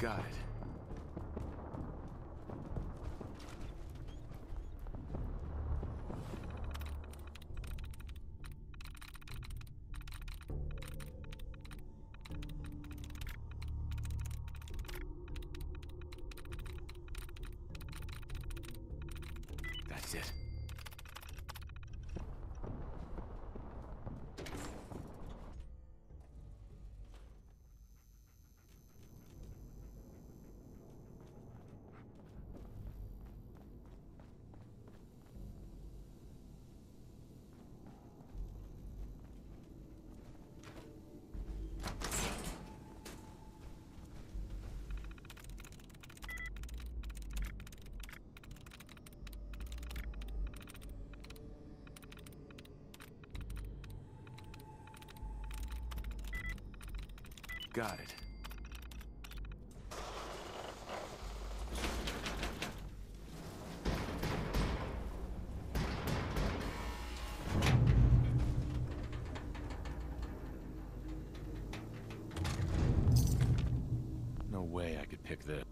Got it. That's it. Got it. No way I could pick this.